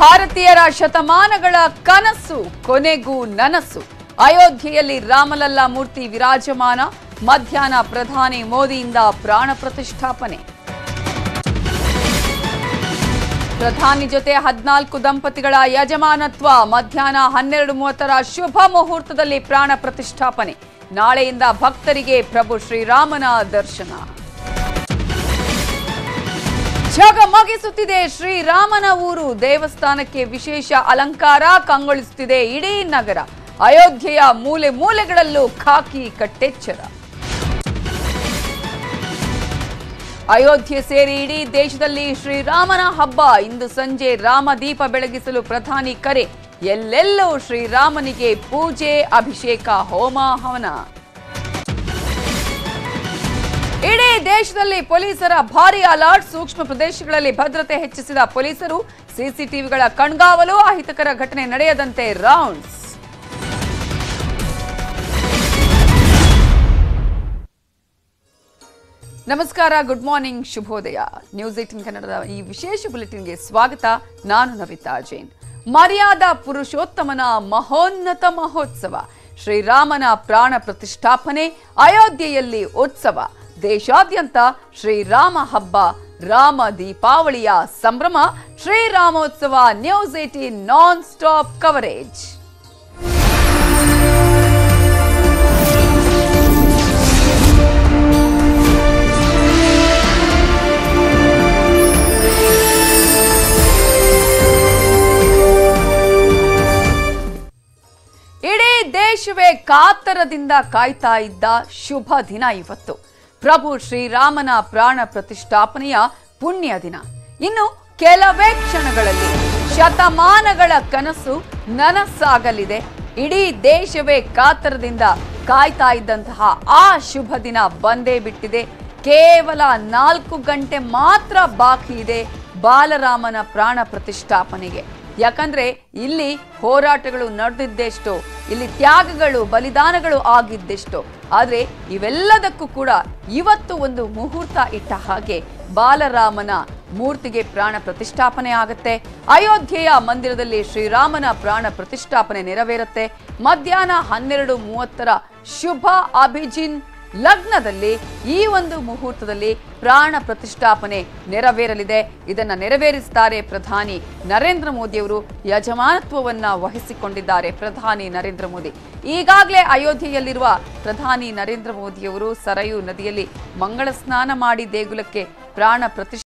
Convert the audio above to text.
ಭಾರತೀಯರ ಶತಮಾನಗಳ ಕನಸು, ಕೊನೆಗೂ ನನಸು. ಅಯೋಧ್ಯೆಯಲ್ಲಿ ರಾಮಲಲ್ಲಾ ಮೂರ್ತಿ ವಿರಾಜಮಾನ, ಮಧ್ಯಾಹ್ನ ಪ್ರಧಾನಿ ಮೋದಿಯಿಂದ ಪ್ರಾಣ ಪ್ರತಿಷ್ಠಾಪನೆ. ಪ್ರಧಾನಿ ಜೊತೆ ಹದಿನಾಲ್ಕು ದಂಪತಿಗಳ ಯಜಮಾನತ್ವ, ಮಧ್ಯಾಹ್ನ ಹನ್ನೆರಡು ಮೂವತ್ತರ ಶುಭ ಮುಹೂರ್ತದಲ್ಲಿ ಪ್ರಾಣ ಪ್ರತಿಷ್ಠಾಪನೆ. ನಾಳೆಯಿಂದ ಭಕ್ತರಿಗೆ ಪ್ರಭು ಶ್ರೀರಾಮನ ದರ್ಶನ. ಝಗಮಗಿಸುತ್ತಿದೆ ಶ್ರೀರಾಮನ ಊರು ದೇವಸ್ಥಾನಕ್ಕೆ ವಿಶೇಷ ಅಲಂಕಾರ ಕಂಗೊಳಿಸುತ್ತಿದೆ. ಇಡೀ ನಗರ ಅಯೋಧ್ಯೆಯ ಮೂಲೆ ಮೂಲೆಗಳಲ್ಲೂ ಖಾಕಿ ಕಟ್ಟೆಚ್ಚರ. ಅಯೋಧ್ಯೆ ಸೇರಿ ಇಡೀ ದೇಶದಲ್ಲಿ ಶ್ರೀರಾಮನ ಹಬ್ಬ. ಇಂದು ಸಂಜೆ ರಾಮದೀಪ ಬೆಳಗಿಸಲು ಪ್ರಧಾನಿ ಕರೆ. ಎಲ್ಲೆಲ್ಲೂ ಶ್ರೀರಾಮನಿಗೆ ಪೂಜೆ, ಅಭಿಷೇಕ, ಹೋಮ, ಹವನ. ಇಡೀ ದೇಶದಲ್ಲಿ ಪೊಲೀಸರ ಭಾರಿ ಅಲರ್ಟ್. ಸೂಕ್ಷ್ಮ ಪ್ರದೇಶಗಳಲ್ಲಿ ಭದ್ರತೆ ಹೆಚ್ಚಿಸಿದ ಪೊಲೀಸರು ಸಿಸಿಟಿವಿಗಳ ಕಣ್ಗಾವಲು ಅಹಿತಕರ ಘಟನೆ ನಡೆಯದಂತೆ ರೌಂಡ್ಸ್ ನಮಸ್ಕಾರ ಗುಡ್ ಮಾರ್ನಿಂಗ್ ಶುಭೋದಯ. ನ್ಯೂಸ್ ಏಟಿನ್ ಕನ್ನಡದ ಈ ವಿಶೇಷ ಬುಲೆಟಿನ್ಗೆ ಸ್ವಾಗತ. ನಾನು ನವಿತಾ ಜೈನ್. ಮರ್ಯಾದ ಪುರುಷೋತ್ತಮನ ಮಹೋನ್ನತ ಮಹೋತ್ಸವ. ಶ್ರೀರಾಮನ ಪ್ರಾಣ ಪ್ರತಿಷ್ಠಾಪನೆ, ಅಯೋಧ್ಯೆಯಲ್ಲಿ ಉತ್ಸವ. ದೇಶಾದ್ಯಂತ ಶ್ರೀರಾಮ ಹಬ್ಬ, ರಾಮ ದೀಪಾವಳಿಯ ಸಂಭ್ರಮ ಶ್ರೀರಾಮೋತ್ಸವ news eighteen non stop coverage ಇಡೀ ದೇಶವೇ ಕಾತರದಿಂದ ಕಾಯ್ತಾ ಇದ್ದ ಶುಭ ದಿನ ಇವತ್ತು. ಪ್ರಭು ಶ್ರೀರಾಮನ ಪ್ರಾಣ ಪ್ರತಿಷ್ಠಾಪನೆಯ ಪುಣ್ಯ ದಿನ. ಇನ್ನು ಕೆಲವೇ ಕ್ಷಣಗಳಲ್ಲಿ ಶತಮಾನಗಳ ಕನಸು ನನಸಾಗಲಿದೆ. ಇಡೀ ದೇಶವೇ ಕಾತರದಿಂದ ಕಾಯ್ತಾ ಇದ್ದಂತಹ ಆ ಶುಭ ದಿನ ಬಂದೇ ಬಿಟ್ಟಿದೆ. ಕೇವಲ ನಾಲ್ಕು ಗಂಟೆ ಮಾತ್ರ ಬಾಕಿ ಇದೆ ಬಾಲರಾಮನ ಪ್ರಾಣ ಪ್ರತಿಷ್ಠಾಪನೆಗೆ. ಯಾಕಂದ್ರೆ ಇಲ್ಲಿ ಹೋರಾಟಗಳು ನಡೆದಿದ್ದೆಷ್ಟೋ ಇಲ್ಲಿ ತ್ಯಾಗಗಳು, ಬಲಿದಾನಗಳು ಆಗಿದ್ದೆಷ್ಟು. ಆದರೆ ಇವೆಲ್ಲದಕ್ಕೂ ಕೂಡ ಇವತ್ತು ಒಂದು ಮುಹೂರ್ತ ಇಟ್ಟ ಹಾಗೆ ಬಾಲರಾಮನ ಮೂರ್ತಿಗೆ ಪ್ರಾಣ ಪ್ರತಿಷ್ಠಾಪನೆ ಆಗುತ್ತೆ. ಅಯೋಧ್ಯೆಯ ಮಂದಿರದಲ್ಲಿ ಶ್ರೀರಾಮನ ಪ್ರಾಣ ಪ್ರತಿಷ್ಠಾಪನೆ ನೆರವೇರುತ್ತೆ. ಮಧ್ಯಾಹ್ನ ಹನ್ನೆರಡು ಮೂವತ್ತರ ಶುಭ ಅಭಿಜಿನ್ ಲಗ್ನದಲ್ಲಿ ಈ ಒಂದು ಮುಹೂರ್ತದಲ್ಲಿ ಪ್ರಾಣ ಪ್ರತಿಷ್ಠಾಪನೆ ನೆರವೇರಲಿದೆ. ಇದನ್ನು ನೆರವೇರಿಸುತ್ತಾರೆ ಪ್ರಧಾನಿ ನರೇಂದ್ರ ಮೋದಿಯವರು ಯಜಮಾನತ್ವವನ್ನ ವಹಿಸಿಕೊಂಡಿದ್ದಾರೆ ಪ್ರಧಾನಿ ನರೇಂದ್ರ ಮೋದಿ. ಈಗಾಗಲೇ ಅಯೋಧ್ಯೆಯಲ್ಲಿರುವ ಪ್ರಧಾನಿ ನರೇಂದ್ರ ಮೋದಿಯವರು ಸರಯು ನದಿಯಲ್ಲಿ ಮಂಗಳ ಸ್ನಾನ ಮಾಡಿ ದೇಗುಲಕ್ಕೆ ಪ್ರಾಣ ಪ್ರತಿಷ್ಠೆ